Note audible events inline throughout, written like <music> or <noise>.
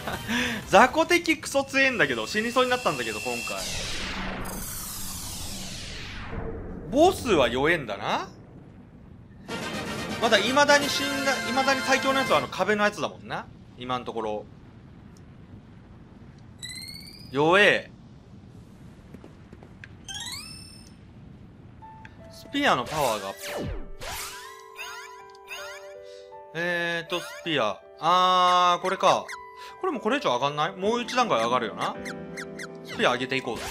<laughs> 雑魚敵クソ強えんだけど死にそうになったんだけど今回。ボスは弱えんだな。まだ未だに死んだ未だに最強のやつはあの壁のやつだもんな。今のところ。弱え。スピアのパワーが。えーとスピア。あーこれか。これもこれ以上上がんない？もう一段階上がるよな。スピア上げていこうぜ。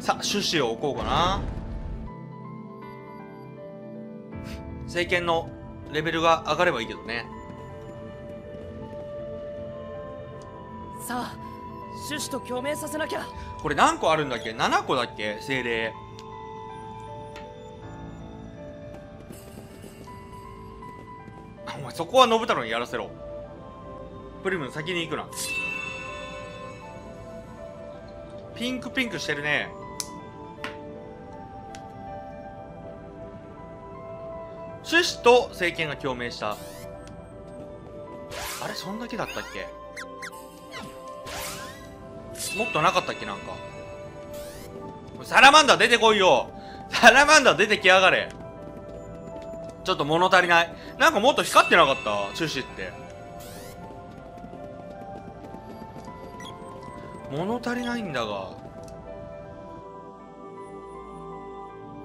さあ種子を置こうかな。聖剣のレベルが上がればいいけどね。さあ種子と共鳴させなきゃ。これ何個あるんだっけ？7個だっけ？精霊。あお前そこは信太郎にやらせろプリム先に行くなピンクピンクしてるね。種子と聖剣が共鳴した。あれそんだけだったっけ？もっとなかったっけなんか。サラマンダー出てこいよ。サラマンダー出てきやがれ。ちょっと物足りない。なんかもっと光ってなかった？種子って。物足りないんだが。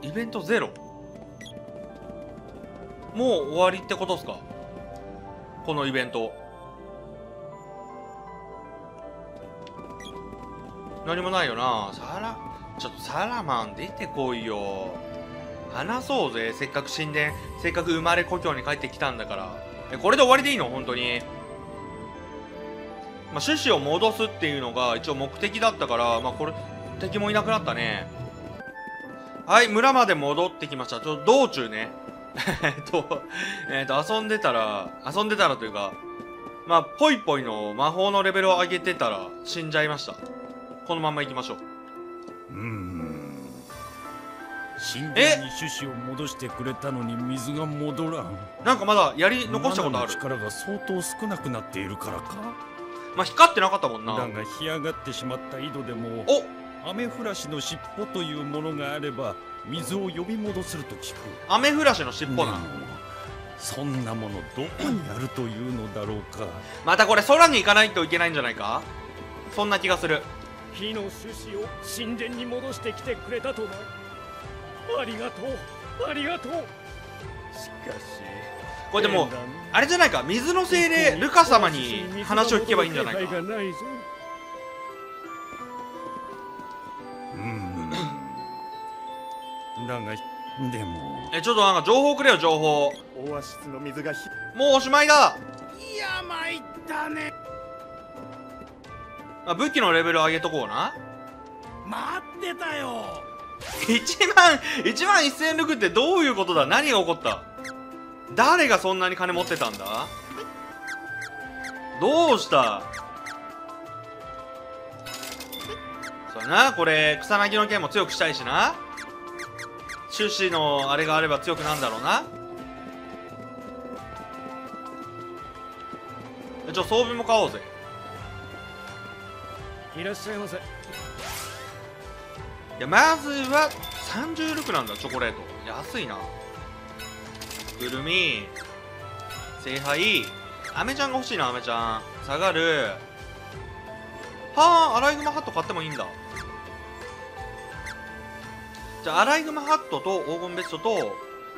イベントゼロ。もう終わりってことっすか？このイベント。何もないよな。サラちょっとサラマン出てこいよ。話そうぜ。せっかく神殿せっかく生まれ故郷に帰ってきたんだから。えこれで終わりでいいの？本当に。まあ種子を戻すっていうのが一応目的だったからまあこれ敵もいなくなったね。はい村まで戻ってきました。ちょっと道中ね。<laughs> えっとえっと遊んでたら遊んでたらというかまあポイポイの魔法のレベルを上げてたら死んじゃいました。このまんま行きましょう。うーん神殿に種子を戻してくれたのに水が戻らん。なんかまだやり残したことある。力が相当少なくなっているからか？まあ光ってなかったもんな。だが干上がってしまった井戸でもお！アメフラシの尻尾というものがあれば水を呼び戻せると聞く。アメフラシの尻尾な。でもそんなものどこにあるというのだろうか。またこれ空に行かないといけないんじゃないか？そんな気がする。火の種子を神殿に戻してきてくれたとな。ありがとう。ありがとう。しかしこれでもあれじゃないか水の精霊ルカ様に話を聞けばいいんじゃないか。うーん。だがでもえちょっとなん。か情報くれよ情報オアシスの水がひもうおしまいだいや参ったねあ武器のレベル上げとこうな待ってたよ1万1万1000ルクってどういうことだ何が起こった誰がそんなに金持ってたんだ？どうした？そうやなこれ草薙の剣も強くしたいしな。種子のあれがあれば強くなんだろうな。ちょ装備も買おうぜ。いらっしゃいませ。いやまずは30ルクなんだチョコレート。安いなくるみ聖杯アメちゃんが欲しいなアメちゃん下がるはあアライグマハット買ってもいいんだじゃあアライグマハットと黄金ベストと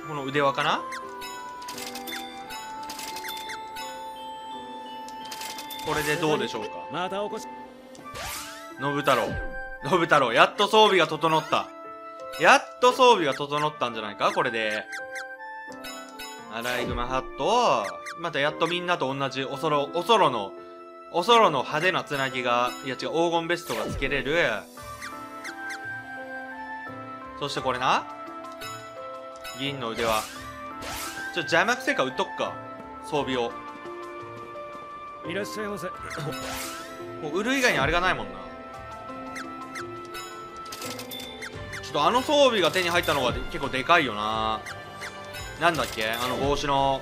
この腕輪かなこれでどうでしょうかまたお越し信太郎信太郎やっと装備が整ったやっと装備が整ったんじゃないかこれでアライグマハット。をまたやっとみんなと同じおそろおそろのおそろの派手なつなぎがいや違う黄金ベストがつけれる。そしてこれな？銀の腕輪ちょっと邪魔くせえか売っとくか。装備を。いらっしゃいませ。もう売る以外にあれがないもんな。ちょっとあの装備が手に入ったのが結構でかいよななんだっけ？あの帽子の。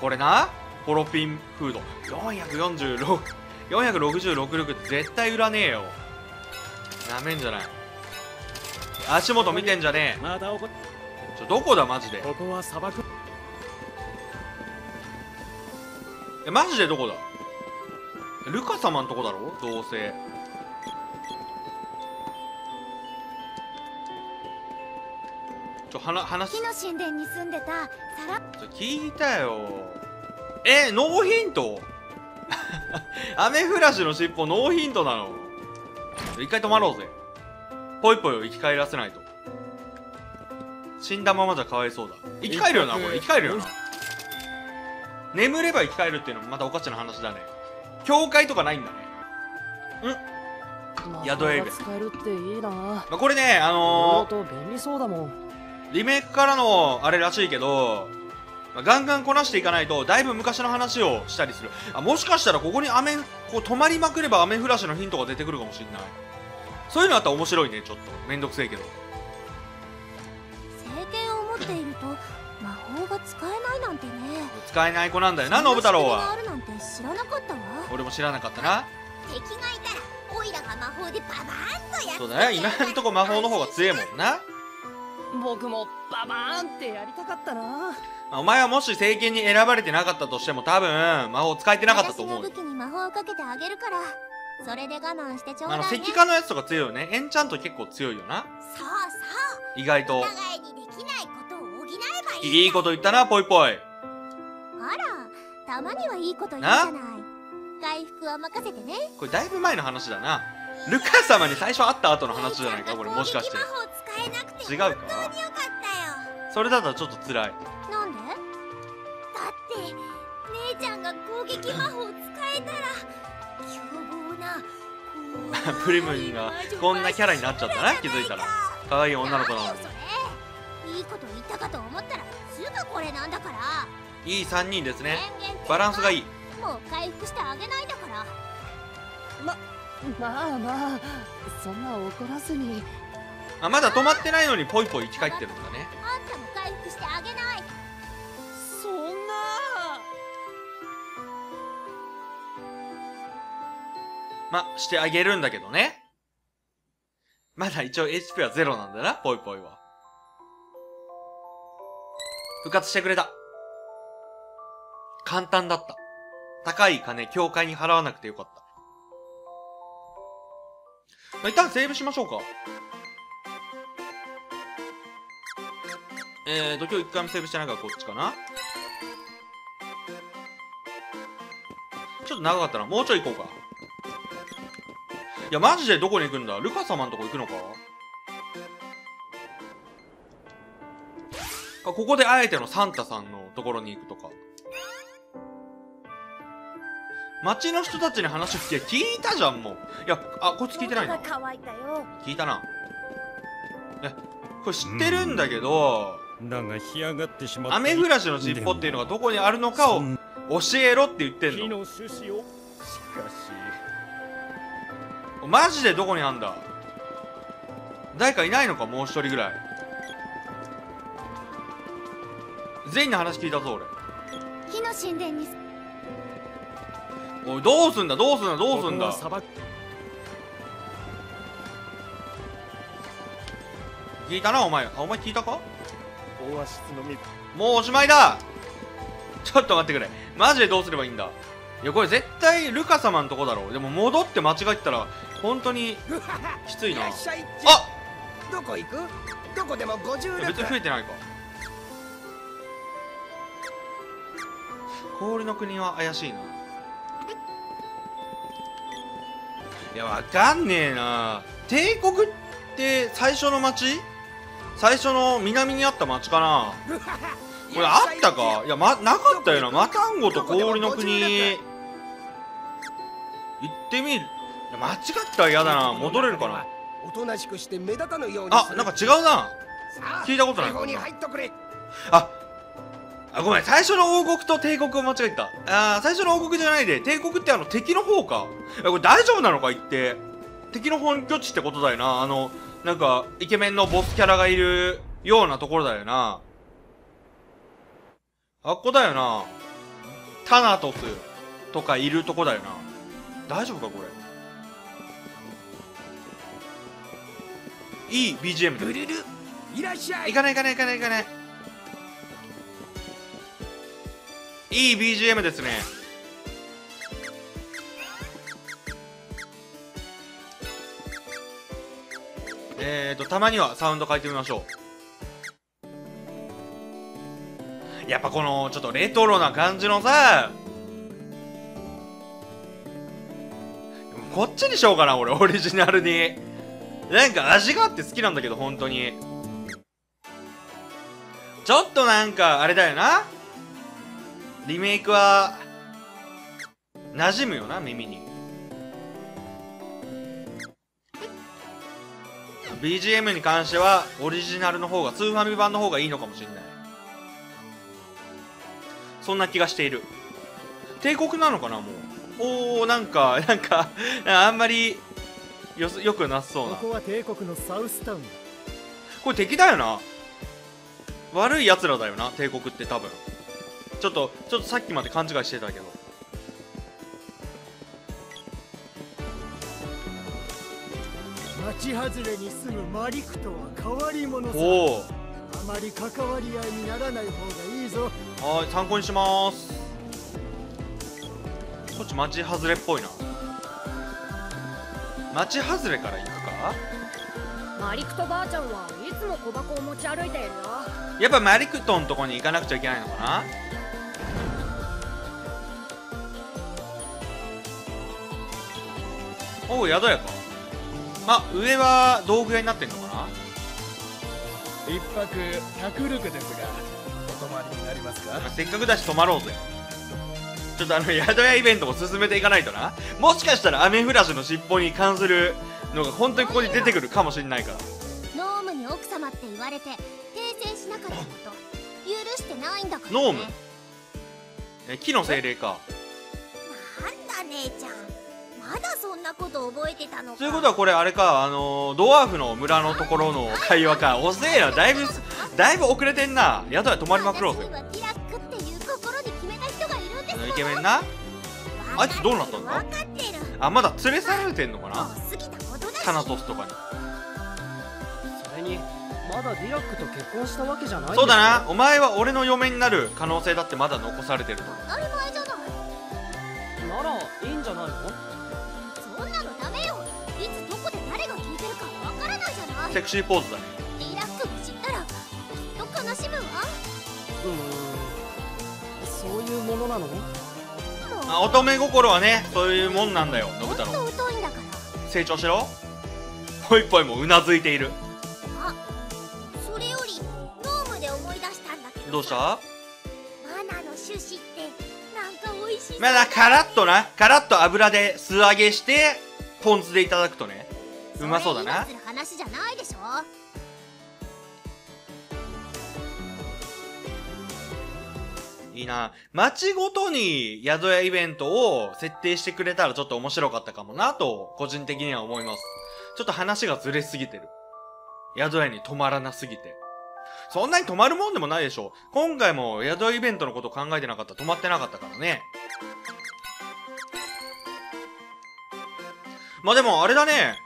これな？ポロピンフード。446 466力って絶対売らねえよ。なめんじゃない。足元見てんじゃねえ。ちょどこだ？マジで。ここは砂漠。えマジでどこだ？ルカ様んとこだろ？どうせちょ話話す。火の神殿に住んでたサラちょ聞いたよ。えノーヒントアメフラシの尻尾ノーヒントなの一回止まろうぜ。ぽいぽいを生き返らせないと。死んだままじゃかわいそうだ。生き返るよなこれ。生き返るよな。眠れば生き返るっていうのもまたおかしな話だね。教会とかないんだね。宿エイベ使えるっていいな。まあ、これねあのほと便利そうだもん。ー、リメイクからのあれらしいけど、まあ、ガンガンこなしていかないとだいぶ昔の話をしたりする。あもしかしたらここに雨こう止まりまくれば雨降らしのヒントが出てくるかもしれない。そういうのあったら面白いねちょっと。めんどくせえけど。聖剣を持っていると魔法が使えないなんてね。使えない子なんだよな信太郎そんな仕組みがはあるなんて知らなかったわ。俺も知らなかったな。敵がいたらオイラが魔法でババーンとやっそうだね今んとこ魔法の方が強えもんな僕もババーンってやりたかったな。まあお前はもし聖剣に選ばれてなかったとしても多分魔法使えてなかったと思うよ。私が武器に魔法をかけてあげるから。それで我慢してちょうだあのいね石化のやつとか強いよね。エンチャント結構強いよな。そう意外と。そう長いにできないことを補えばいいい。いこと言ったなぽいぽい。あらたまにはいいこと言うじゃない。回復は任せてね。これだいぶ前の話だな。ルカ様に最初会った後の話じゃないかこれもしかして。攻撃魔法使えなくて違うか本当によかったよ。それだったらちょっと辛い。なんで？だって姉ちゃんが攻撃魔法使えたら凶暴な <laughs> プリムンがこんなキャラになっちゃったな気づいたら。可愛い女の子なの何よそれ？いいこと言ったかと思ったらすぐこれなんだから。にいい3人ですね。バランスがいい。もう回復してあげないだから。まあまあそんな怒らずにあまだ止まってないのにポイポイ生き返ってるんだね。あんたも回復してあげない。そんな。ましてあげるんだけどね。まだ一応 HP はゼロなんだなポイポイは。復活してくれた。簡単だった。高い金教会に払わなくてよかった。まあ、一旦セーブしましょうか。えーと、今日一回もセーブしてないからこっちかな。ちょっと長かったな。もうちょい行こうか。いや、マジでどこに行くんだ？ルカ様のとこ行くのか？あ、ここであえてのサンタさんのところに行くとか。街の人たちに話を聞け、聞いたじゃん、もう。いや、あ、こいつ聞いてないな。聞いたな。え、これ知ってるんだけど、だが干上がってしまったアメフラシの尻尾っていうのがどこにあるのかを教えろって言ってんの。火のしかし。マジでどこにあんだ？誰かいないのかもう一人ぐらい。全員の話聞いたぞ、火の神殿に。俺。おい、どうすんだ？どうすんだ？どうすんだ？聞いたな、お前。あ、お前聞いたか？オアシスの水もうおしまいだちょっと待ってくれ。マジでどうすればいいんだいや、これ絶対ルカ様のとこだろ。でも戻って間違えてたら、本当にきついな。あどこ行く？どこでも50いや別に増えてないか。氷の国は怪しいな。いや、わかんねえな。帝国って最初の町最初の南にあった町かな？<laughs> これあったか？いや、ま、なかったよな。マタンゴと氷の国。行ってみる。間違ったら嫌だな。戻れるかな？おとなしくして目立たぬようにあ、なんか違うな。聞いたことない警報に入っとくれあ、あ、ごめん。最初の王国と帝国を間違えた。あー最初の王国じゃないで、帝国ってあの敵の方か。え、これ大丈夫なのか？言って。敵の本拠地ってことだよな。あの、なんか、イケメンのボスキャラがいるようなところだよな。あっこだよな。タナトスとかいるとこだよな。大丈夫かこれ。いい BGM だ。グリルいらっしゃい。行かない行かない行かない行かない。いい BGM ですねえーとたまにはサウンド変えてみましょう。やっぱこのちょっとレトロな感じのさこっちにしようかな俺オリジナルに。なんか味があって好きなんだけど本当に。ちょっとなんかあれだよな。リメイクは馴染むよな耳に。BGM に関してはオリジナルの方がスーファミ版の方がいいのかもしれない。そんな気がしている。帝国なのかなもう。おーなんかなんかあんまりよすよくなさそうな。ここは帝国のサウスタウン。だこれ敵だよな。悪い奴らだよな帝国って多分。ちょっとちょっとさっきまで勘違いしてたけど町外れに住むマリクとは変わり者さおおあまり関わり合いにならない方がいいぞ。はい参考にします。こっち町外れっぽいな。町外れから行くか？マリクとばあちゃんはいつも小箱を持ち歩いているよ。やっぱマリクトンとこに行かなくちゃいけないのかな？おお宿屋かあ上は道具屋になってんのかな？一泊100ルクですがお泊まりになりますか？せっかくだし泊まろうぜ。ちょっとあの宿屋イベントも進めていかないとな。もしかしたらアメフラシの尻尾に関するのが本当にここに出てくるかもしれないから。ノームに奥様って言われて訂正しなかったこと許してないんだから、ね、ノームえ木の精霊か。なんだ姉ちゃんまだそんなこと覚えてたのか。ということはこれあれかあのードワーフの村のところの会話か。遅えな。だいぶだいぶ遅れてんな。宿屋泊まりまくろうぜ。私にはディラックっていう心に決めた人がいるんですものイケメンな？あいつどうなったんだ？あまだ連れ去られてんのかな？タナトスとかに。それにまだディラックと結婚したわけじゃないそうだな。お前は俺の嫁になる可能性だってまだ残されてるとセクシーポーズだね。ディラックも知ったらきっと悲しむわうーん。そういうものなの？あ乙女心はねそういうもんなんだよ信もっと太郎疎いんだから。成長しろ。ぽいぽいもうなずいている。あそれよりノームで思い出したんだけどどうした？マナの種子ってなんか美味しそう。まだカラッとな。カラッと油で素揚げしてポン酢でいただくとねうまそうだな。話じゃないでしょ。いいな。街ごとに宿屋イベントを設定してくれたらちょっと面白かったかもなと個人的には思います。ちょっと話がずれすぎてる。宿屋に泊まらなすぎて。そんなに泊まるもんでもないでしょ。今回も宿屋イベントのこと考えてなかった。ら泊まってなかったからね。まあでもあれだね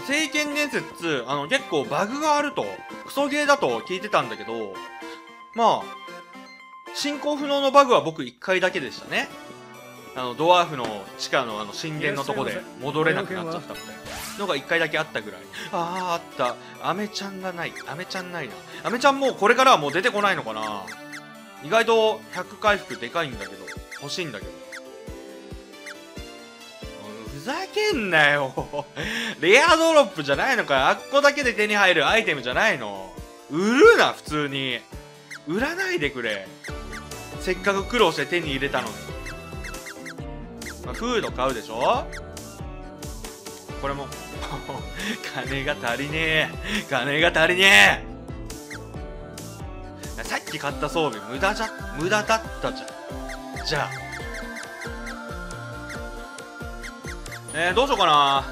聖剣伝説2あの結構バグがあるとクソゲーだと聞いてたんだけどまあ進行不能のバグは僕1回だけでしたね。あのドワーフの地下のあの神殿のとこで戻れなくなっちゃったみたいな。のが1回だけあったぐらい。あーあった。アメちゃんがない。アメちゃんないな。アメちゃんもうこれからはもう出てこないのかな。意外と100回復でかいんだけど欲しいんだけど。ざけんなよ。レアドロップじゃないのかよ。あっこだけで手に入るアイテムじゃないの。売るな普通に。売らないでくれ。せっかく苦労して手に入れたのに、まあ、フード買うでしょ？これも。<laughs> 金が足りねえ。金が足りねえ。さっき買った装備無駄じゃ無駄だったじゃん。じゃあえー、どうしようかな。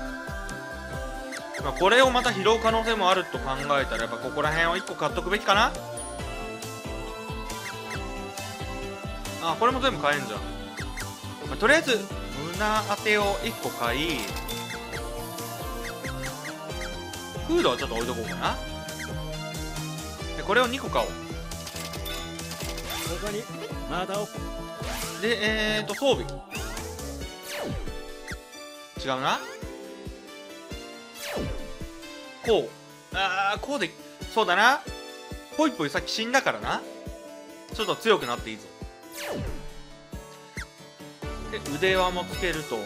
まあ、これをまた拾う可能性もあると考えたらやっぱここら辺を1個買っとくべきかな。あこれも全部買えんじゃん、まあとりあえず胸当てを1個買いフードはちょっと置いとこうかな。でこれを2個買おう。他にまたおでえーと装備違うな。こう。あーこうでそうだな。ぽいぽいさっき死んだからな。ちょっと強くなっていいぞ。で腕輪もつけると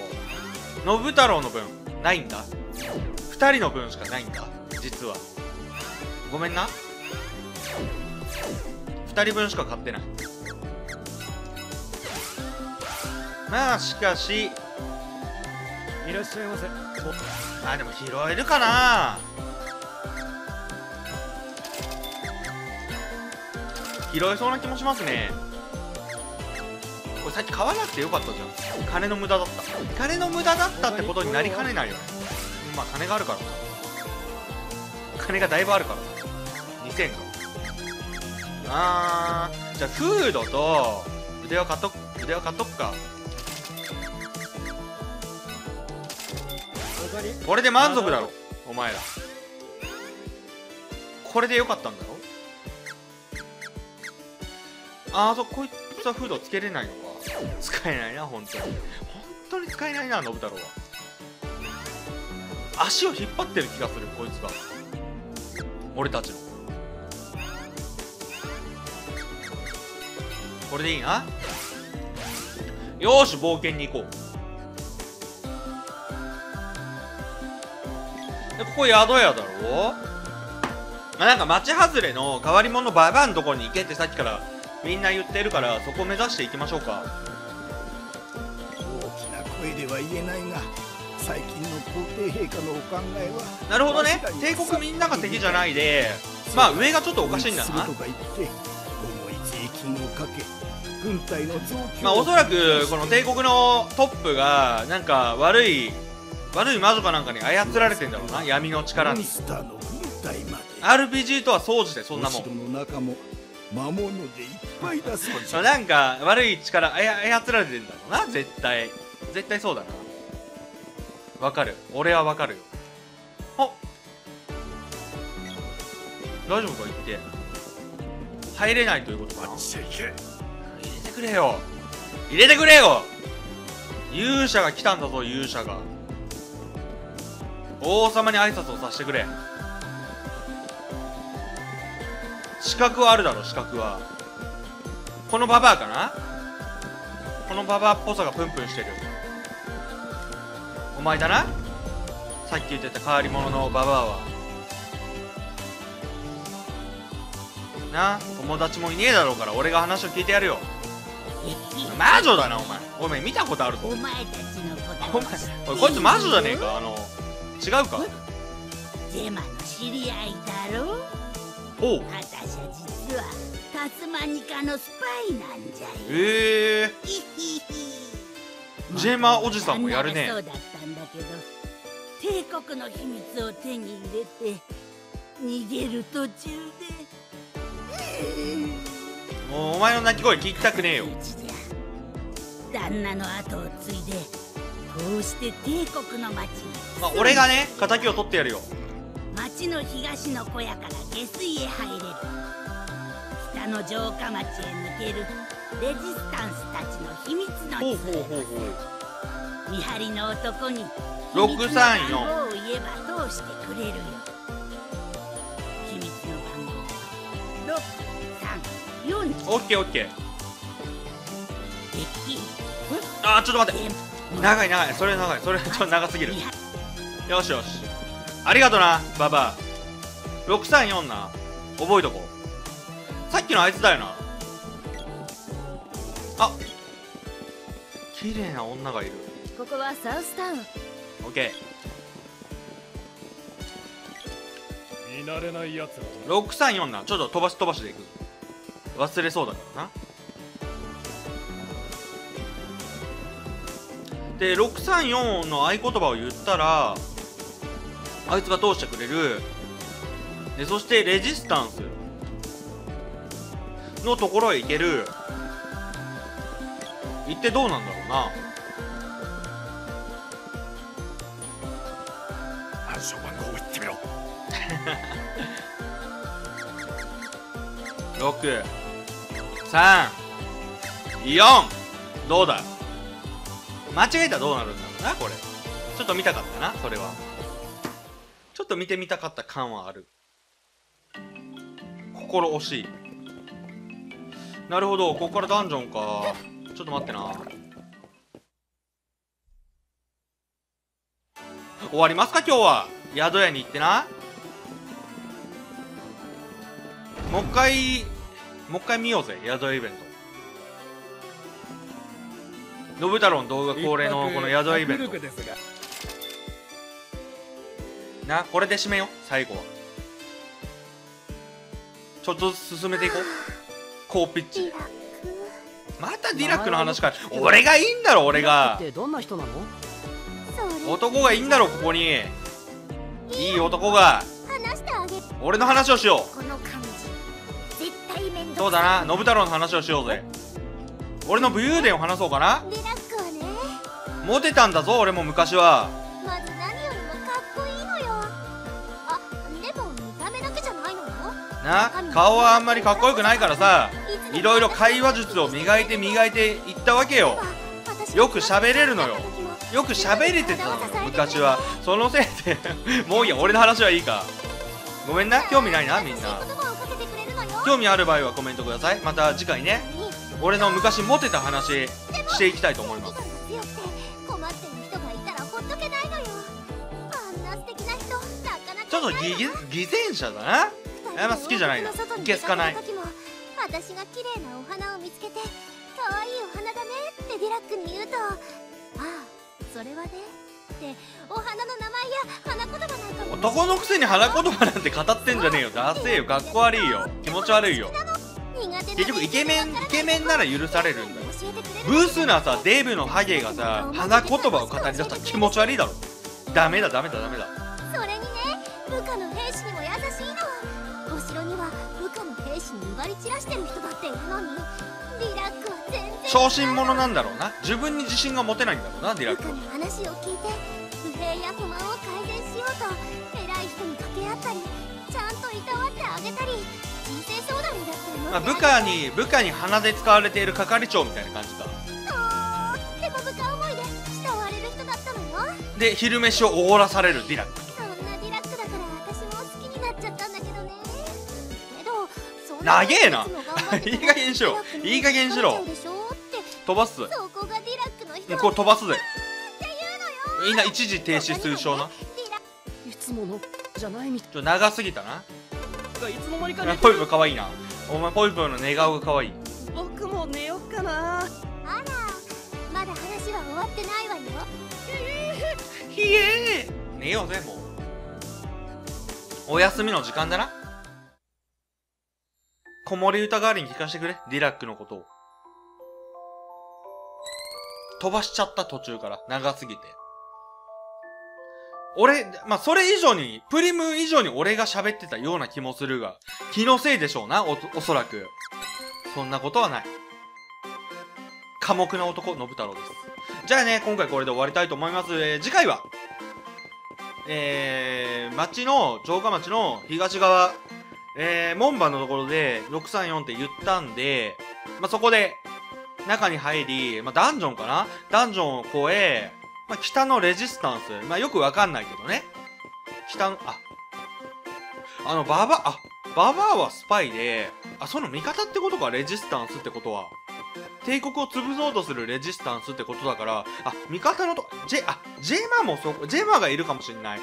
信太郎の分ないんだ。2人の分しかないんだ実は。ごめんな。2人分しか買ってない。まあしかしいらっしゃいませ。あでも拾えるかな。拾えそうな気もしますね。これさっき買わなくてよかったじゃん。金の無駄だった。金の無駄だったってことになりかねないよ。ねまあ金があるから。金がだいぶあるから。2000か。あーじゃあフードと腕輪買っと腕輪買っとくか。これで満足だろ。お前ら。これでよかったんだろ。あーそうこいつはフードつけれないのか。使えないな本当に。本当に使えないな信太郎は。足を引っ張ってる気がするこいつが俺たちの。これでいいな。よーし冒険に行こうでここ宿屋だろ？まあ、なんか町外れの変わり者ババアのところに行けってさっきからみんな言ってるからそこを目指していきましょうか。大きな声では言えないが最近の皇帝陛下のお考えはなるほどね。帝国みんなが敵じゃないで。まあ上がちょっとおかしいんだな。するとか言って重い税金をかけ軍隊の増強まあおそらくこの帝国のトップがなんか悪い悪い魔女かなんかに操られてんだろうな闇の力に。RPG とは総じてそんなもん。魔物でいっぱいだそうじゃなんか悪い力あや操られてんだろうな絶対。絶対そうだな。わかる。俺はわかるよ。あ大丈夫か言って入れないということかな。入れてくれよ。入れてくれよ。勇者が来たんだぞ勇者が王様に挨拶をさせてくれ。資格はあるだろ資格は。このババアかな？このババアっぽさがプンプンしてる。お前だな？さっき言ってた変わり者のババアは。なあ友達もいねえだろうから俺が話を聞いてやるよ。魔女だなお前。お前見たことあるぞ。お前たちのことお前こいつ魔女じゃねえか。あの違うか？ゼマの知り合いだろ？おう。私は実はタスマニカのスパイなんじゃよ。ええ。ヒヒヒ。ジェマおじさんもやるね。そうだったんだけど帝国の秘密を手に入れて逃げる途中で。もうお前の泣き声聞きたくねえよ。旦那の後を継いでこうして帝国の町に。まあ俺がね敵を取ってやるよ。町の東の小屋から下水へ入れる。北の城下町へ抜ける。レジスタンスたちの秘密のほう通ほうほうほう。見張りの男に634秘密の番号を言えば通してくれるよ。秘密の番号は634オッケーオッケー。敵あーちょっと待って。で長い長いそれ長いそれちょっと長すぎる。よしよし。ありがとなババア。634な覚えとこう。さっきのあいつだよな。あ綺麗な女がいる。ここはサウスタウン。オッケ見慣れない奴らー634なちょっと飛ばし飛ばしでいく。忘れそうだからなで634の合言葉を言ったらあいつが通してくれる。でそしてレジスタンス。のところへ行ける。行ってどうなんだろうな。暗証番号を言ってみろ。6 3 4どうだ？間違えたらどうなるんだろうな。これ。ちょっと見たかったなそれは。ちょっと見てみたかった感はある。心惜しい。なるほどここからダンジョンか。ちょっと待ってな。終わりますか今日は。宿屋に行ってな。もう一回もう一回見ようぜ宿屋イベント信太郎の動画恒例のこの宿屋イベント。トですが。なこれで締めよう最後は。ちょっとずつ進めていこう。高ピッチ。またディラックの話か。俺がいいんだろ俺が。ってどんな人なの？男がいいんだろここに。いい男が。俺の話をしよう。倒そうだな信太郎の話をしようぜ。俺の武勇伝を話そうかなモテたんだぞ俺も昔は。まず何よりもかっこいいのよ。あでも見た目だけじゃないのよ。な顔はあんまりかっこよくないからさ。いろいろ会話術を磨いて磨いていったわけよ。よく喋れるのよ。よく喋れてたのよ昔は。そのせいで <laughs> もういいや俺の話はいいか。ごめんな興味ないなみんな。興味ある場合はコメントください。また次回ね。俺の昔モテた話していきたいと思いますちょっと偽偽善者だな。あんま好きじゃないな。いけすかない。私が綺麗なお花を見つけて可愛いお花だねってディラックに言うとああそれはねってお花の名前や花言葉なんかも。男のくせに花言葉なんて語ってんじゃねえよ。ダセえよ。かっこ悪いよ。気持ち悪いよ。結局イケメンイケメンなら許されるんだブースなさデブのハゲがさ花言葉を語り出したら気持ち悪いだろ。ダメだダメだダメだしてる人だっているのに。リラックは全然。小心者なんだろうな。自分に自信が持てないんだろうなディラック部下に話を聞いて不平や不満を改善しようと偉い人に掛け合ったりちゃんといたわってあげたり人生相談にだって乗まあ、部下に部下に鼻で使われている係長みたいな感じかとっても部下思いで慕われる人だったのよ。で昼飯をおごらされるディラック長えな。<laughs> いい加減にしろ。いい加減にしろ。飛ばすそこれ飛ばすぜ。みんな一時停止推奨な。いつものじゃないみたちょ長すぎたな。がいつの間にかあポイ寝てるポイかわいいな。お前ポイポイの寝顔がかわい。い僕も寝よっかな。あらまだ話は終わってないわよ。ひえー。寝ようぜもう。お休みの時間だな子守歌代わりに聞かせてくれディラックのことを飛ばしちゃった途中から長すぎて俺、まあ、それ以上に、プリム以上に俺が喋ってたような気もするが、気のせいでしょうな、お、おそらく。そんなことはない。寡黙な男、信太郎です。じゃあね、今回これで終わりたいと思います。えー次回は、えー、町の、城下町の東側、えー、門番のところで634って言ったんで、まあ、そこで、中に入り、まあ、ダンジョンかな？ダンジョンを越え、まあ、北のレジスタンス。まあ、よくわかんないけどね。北の、あ、あの、ババ、あ、ババアはスパイで、あ、その味方ってことか、レジスタンスってことは。帝国を潰そうとするレジスタンスってことだから、あ、味方のと、ジェ、あ、ジェマもそこ、ジェマがいるかもしんない。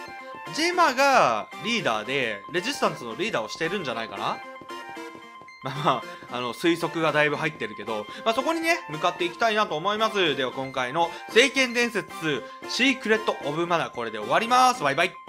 ジェマがリーダーで、レジスタンスのリーダーをしてるんじゃないかな？<laughs> まあまあ、あの、推測がだいぶ入ってるけど、まあそこにね、向かっていきたいなと思います。では今回の聖剣伝説2、シークレット・オブ・マナー、これで終わります。バイバイ。